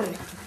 Sorry.